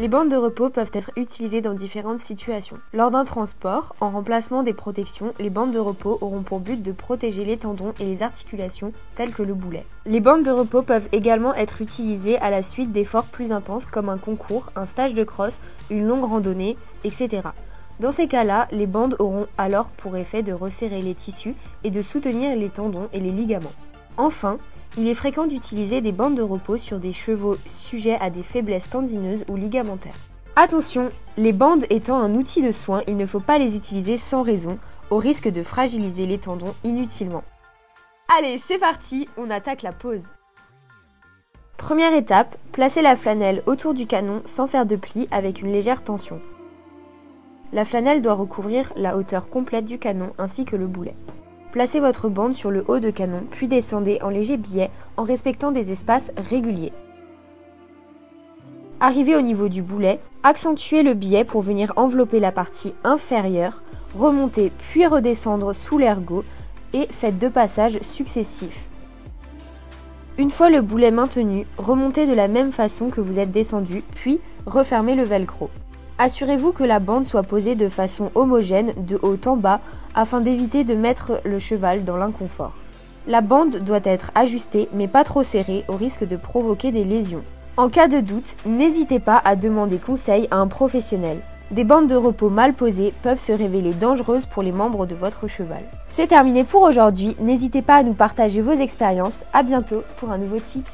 Les bandes de repos peuvent être utilisées dans différentes situations. Lors d'un transport, en remplacement des protections, les bandes de repos auront pour but de protéger les tendons et les articulations telles que le boulet. Les bandes de repos peuvent également être utilisées à la suite d'efforts plus intenses comme un concours, un stage de crosse, une longue randonnée, etc. Dans ces cas-là, les bandes auront alors pour effet de resserrer les tissus et de soutenir les tendons et les ligaments. Enfin, il est fréquent d'utiliser des bandes de repos sur des chevaux sujets à des faiblesses tendineuses ou ligamentaires. Attention, les bandes étant un outil de soin, il ne faut pas les utiliser sans raison, au risque de fragiliser les tendons inutilement. Allez, c'est parti, on attaque la pose. Première étape, placez la flanelle autour du canon sans faire de plis avec une légère tension. La flanelle doit recouvrir la hauteur complète du canon ainsi que le boulet. Placez votre bande sur le haut de canon, puis descendez en léger biais en respectant des espaces réguliers. Arrivez au niveau du boulet, accentuez le biais pour venir envelopper la partie inférieure, remontez puis redescendre sous l'ergot et faites deux passages successifs. Une fois le boulet maintenu, remontez de la même façon que vous êtes descendu, puis refermez le velcro. Assurez-vous que la bande soit posée de façon homogène de haut en bas afin d'éviter de mettre le cheval dans l'inconfort. La bande doit être ajustée mais pas trop serrée au risque de provoquer des lésions. En cas de doute, n'hésitez pas à demander conseil à un professionnel. Des bandes de repos mal posées peuvent se révéler dangereuses pour les membres de votre cheval. C'est terminé pour aujourd'hui, n'hésitez pas à nous partager vos expériences. À bientôt pour un nouveau tips.